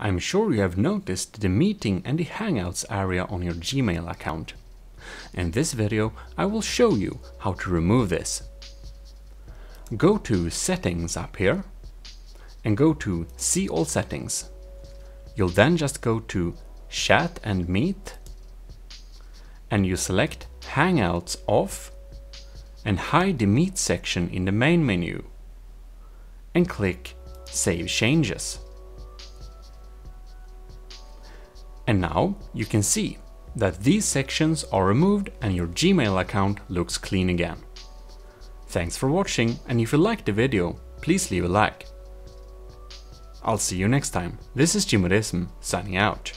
I'm sure you have noticed the meeting and the hangouts area on your Gmail account. In this video I will show you how to remove this. Go to settings up here and go to see all settings. You'll then just go to chat and meet and you select hangouts off and hide the meet section in the main menu and click save changes. And now you can see that these sections are removed and your Gmail account looks clean again. Thanks for watching and if you liked the video, please leave a like. I'll see you next time. This is Gmodism signing out.